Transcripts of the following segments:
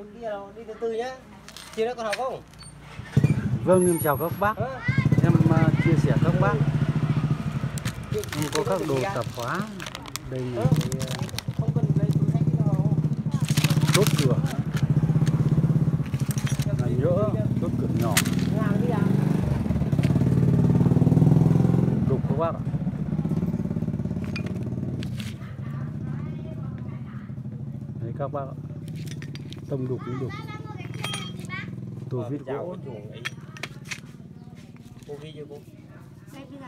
một miếng đâu, đi từ từ nhá Chiều đã còn học không? Vâng, em chào các bác. Em uh, chia sẻ các bác. Em có các đồ tập tạp hóa. Đây là Ờ. cửa uh, Không cần lấy túi sách đâu chốt cửa. Là nhỡ chốt cửa nhỏ. Làm đi à? Đục các bác ạ. Đấy các bác ạ. Tông đục cũng đục. Tô vít gỗ.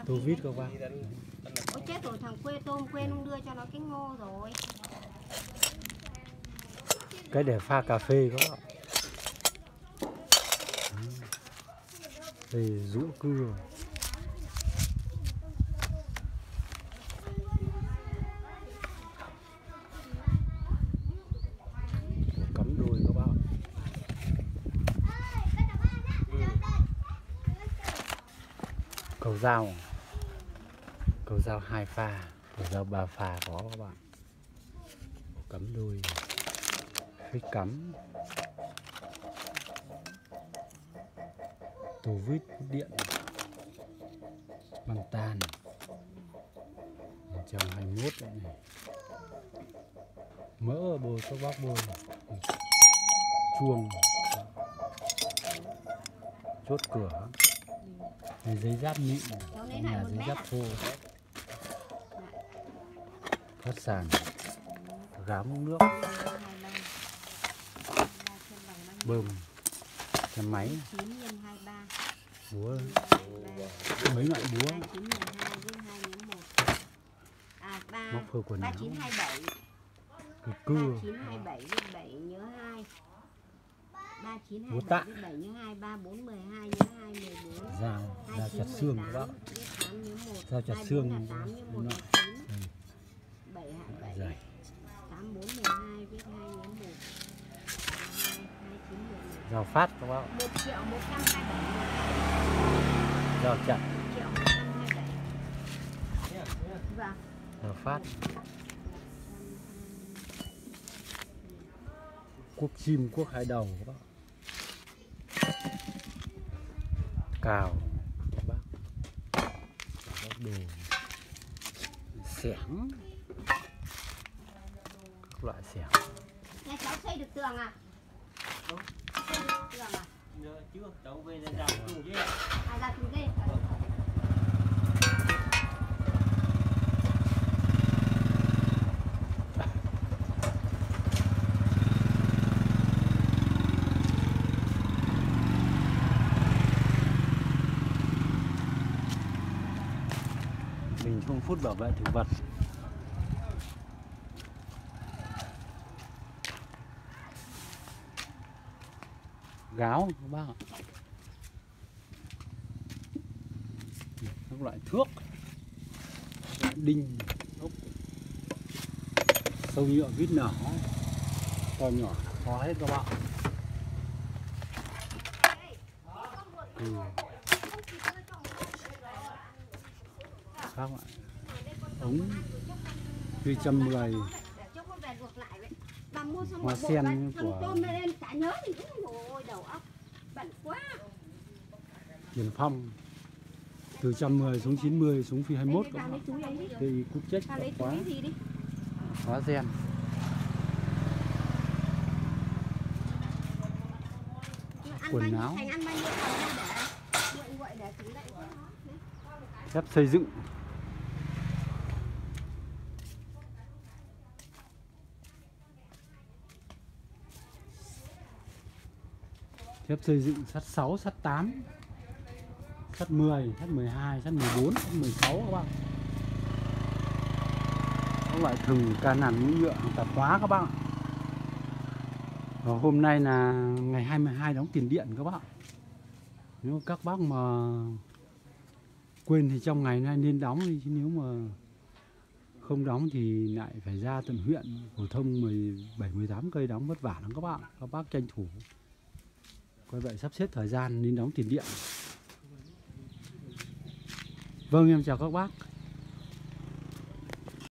thì- vít các bác. Ôi chết rồi thằng quê tôm quên không đưa cho nó cái ngô rồi Cái để pha cà phê các bác ạ. Đây rũ cưa. Cắm đôi các bác ạ cầu dao cầu dao hai pha cầu dao ba pha có các bạn. Cắm đuôi, phích cắm. Tù vít hút điện. Băng tan. 121 mốt này. Mỡ bôi các bác bôi chuông. Chốt cửa này giấy giáp mịn nhà một giấy giáp thô. Thoát sàn gám nước. Bơm. Xe máy. Búa. Mấy loại búa? Móc phơi quần áo. Cái cưa. Chín hai bảy với bảy nhớ hai ba chín hai Búa bảy tạ. bảy nhớ hai ba bốn mười hai nhớ hai mười bốn. Dao hai dao chặt xương các một. Dao chặt xương bảy hạ bảy tám bốn mười hai viết hai nhớ một. Một dao phát các bác một triệu một trăm hai bảy. Dao chặt. bảy. Vâng. Dao phát. Cuốc chim cuốc hai đầu các bác cào. Bác. Các đồ. Xẻng. Các loại xẻng. Nhà cháu xây được tường à? Xây được tường à? Chưa? Cháu về lên rào chuồng chứ mình không phút bảo vệ thực vật. Gáo các bác ạ các loại thước các loại đinh. Ốc sâu nhựa vít nở. To nhỏ. Có hết các bạn. Ừ. các bạn. Ống phi trăm mười cho con về luộc lại vậy bà mua xong Hoa sen của- tiền phong. Từ trăm mười xuống 90 xuống phi 21 Đây, các bạn. Túi ấy đi thì cút chết quá gen ăn Quần áo. thành ăn bao nhiêu phần ra để nguội nguội để túi lại cho nó. thép xây dựng thép xây dựng sắt 6, sắt 8 sắt 10, sắt 12, sắt 14, sắt 16 các bạn. Các loại thừng ca nằn mũi nhựa tạp hóa các bạn. Và hôm nay là ngày 22 đóng tiền điện các bạn. Nếu các bác mà quên thì trong ngày nay nên đóng đi chứ nếu mà không đóng thì lại phải ra tận huyện phổ thông 17 18 cây đóng vất vả lắm các bạn. Các bác tranh thủ. Coi vậy sắp xếp thời gian đến đóng tiền điện. Vâng em chào các bác.